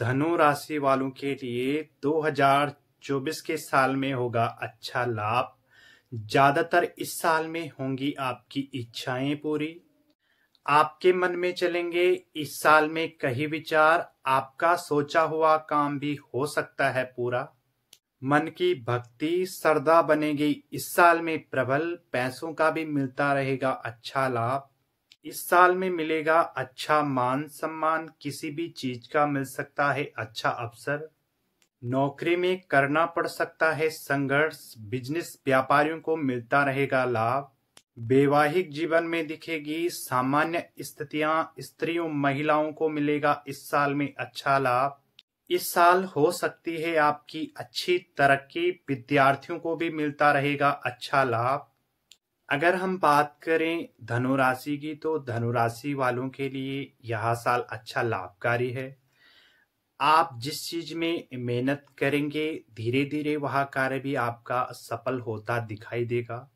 धनु राशि वालों के लिए 2024 के साल में होगा अच्छा लाभ। ज़्यादातर इस साल में होंगी आपकी इच्छाएँ पूरी। आपके मन में चलेंगे, इस साल में कई विचार, आपका सोचा हुआ काम भी हो सकता है पूरा। मन की भक्ति श्रद्धा बनेगी, इस साल में प्रबल पैसों का भी मिलता रहेगा अच्छा लाभ। इस साल में मिलेगा अच्छा मान सम्मान, किसी भी चीज़ का मिल सकता है अच्छा अवसर। नौकरी में करना पड़ सकता है संघर्ष, बिज़नेस, व्यापारियों को मिलता रहेगा लाभ। वैवाहिक जीवन में दिखेगी सामान्य स्थितियाँ, स्त्रियों, महिलाओं को मिलेगा इस साल में अच्छा लाभ। इस साल हो सकती है आपकी अच्छी तरक्की, विद्यार्थियों को भी मिलता रहेगा अच्छा लाभ। अगर हम बात करें धनुराशि की तो धनुराशि वालों के लिए यह साल अच्छा लाभकारी है। आप जिस चीज़ में मेहनत करेंगे धीरे धीरे वह कार्य भी आपका सफल होता दिखाई देगा।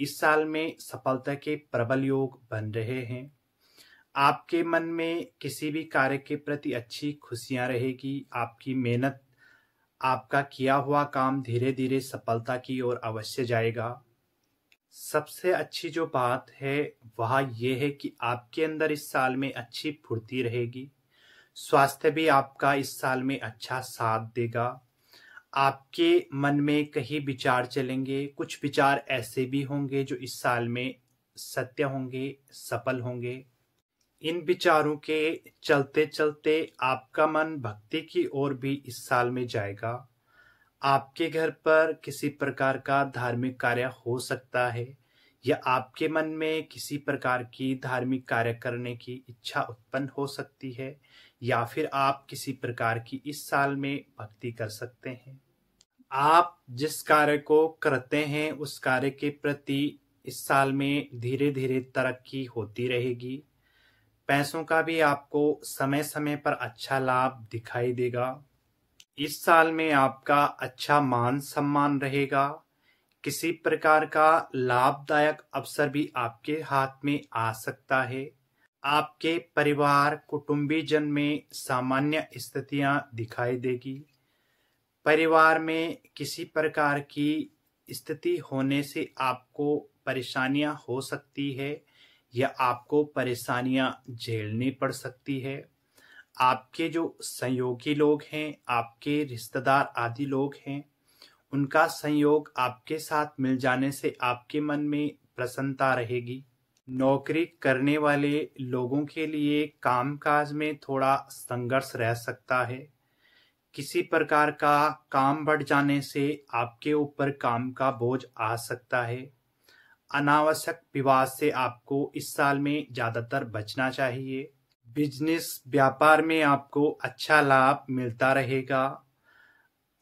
इस साल में सफलता के प्रबल योग बन रहे हैं। आपके मन में किसी भी कार्य के प्रति अच्छी खुशियाँ रहेगी। आपकी मेहनत, आपका किया हुआ काम धीरे धीरे सफलता की ओर अवश्य जाएगा। सबसे अच्छी जो बात है, वह यह है कि आपके अंदर इस साल में अच्छी फुर्ती रहेगी। स्वास्थ्य भी आपका इस साल में अच्छा साथ देगा। आपके मन में कहीं विचार चलेंगे, कुछ विचार ऐसे भी होंगे जो इस साल में सत्य होंगे, सफल होंगे। इन विचारों के चलते चलते आपका मन भक्ति की ओर भी इस साल में जाएगा। आपके घर पर किसी प्रकार का धार्मिक कार्य हो सकता है? या आपके मन में किसी प्रकार की धार्मिक कार्य करने की इच्छा उत्पन्न हो सकती है? या फिर आप किसी प्रकार की इस साल में भक्ति कर सकते हैं? आप जिस कार्य को करते हैं, उस कार्य के प्रति इस साल में धीरे धीरे तरक्की होती रहेगी। पैसों का भी आपको समय समय पर अच्छा लाभ दिखाई देगा। इस साल में आपका अच्छा मान सम्मान रहेगा। किसी प्रकार का लाभदायक अवसर भी आपके हाथ में आ सकता है। आपके परिवार, कुटुंबी जन में सामान्य स्थितियाँ दिखाई देगी। परिवार में किसी प्रकार की स्थिति होने से आपको परेशानियाँ हो सकती है या आपको परेशानियाँ झेलनी पड़ सकती है। आपके जो सहयोगी लोग हैं, आपके रिश्तेदार आदि लोग हैं, उनका संयोग आपके साथ मिल जाने से आपके मन में प्रसन्नता रहेगी। नौकरी करने वाले लोगों के लिए कामकाज में थोड़ा संघर्ष रह सकता है। किसी प्रकार का काम बढ़ जाने से आपके ऊपर काम का बोझ आ सकता है। अनावश्यक विवाद से आपको इस साल में ज़्यादातर बचना चाहिए। बिज़नेस व्यापार में आपको अच्छा लाभ मिलता रहेगा।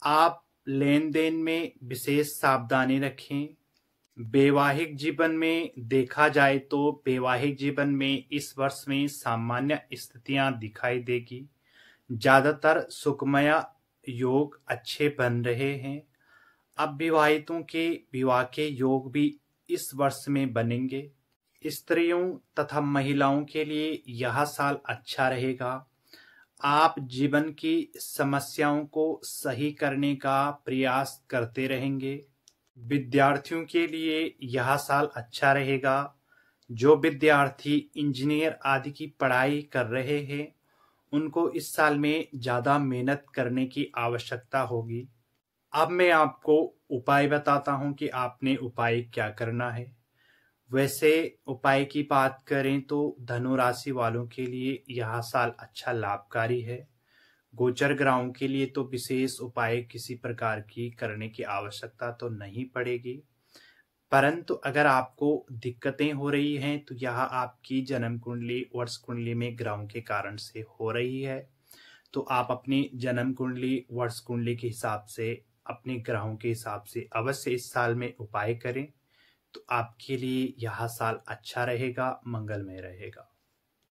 आप लेन देन में विशेष सावधानी रखें। वैवाहिक जीवन में देखा जाए तो वैवाहिक जीवन में इस वर्ष में सामान्य स्थितियाँ दिखाई देगी। ज़्यादातर सुखमय योग अच्छे बन रहे हैं। अब विवाहितों के विवाह के योग भी इस वर्ष में बनेंगे। स्त्रियों तथा महिलाओं के लिए यह साल अच्छा रहेगा। आप जीवन की समस्याओं को सही करने का प्रयास करते रहेंगे। विद्यार्थियों के लिए यह साल अच्छा रहेगा। जो विद्यार्थी इंजीनियर आदि की पढ़ाई कर रहे हैं, उनको इस साल में ज़्यादा मेहनत करने की आवश्यकता होगी। अब मैं आपको उपाय बताता हूँ कि आपने उपाय क्या करना है। वैसे उपाय की बात करें तो धनु राशि वालों के लिए यह साल अच्छा लाभकारी है। गोचर ग्रहों के लिए तो विशेष उपाय किसी प्रकार की करने की आवश्यकता तो नहीं पड़ेगी। परंतु अगर आपको दिक्कतें हो रही हैं तो यह आपकी जन्म कुंडली वर्ष कुंडली में ग्रहों के कारण से हो रही है। तो आप अपनी जन्म कुंडली वर्ष कुंडली के हिसाब से, अपने ग्रहों के हिसाब से अवश्य इस साल में उपाय करें। तो आपके लिए यह साल अच्छा रहेगा मंगलमय रहेगा।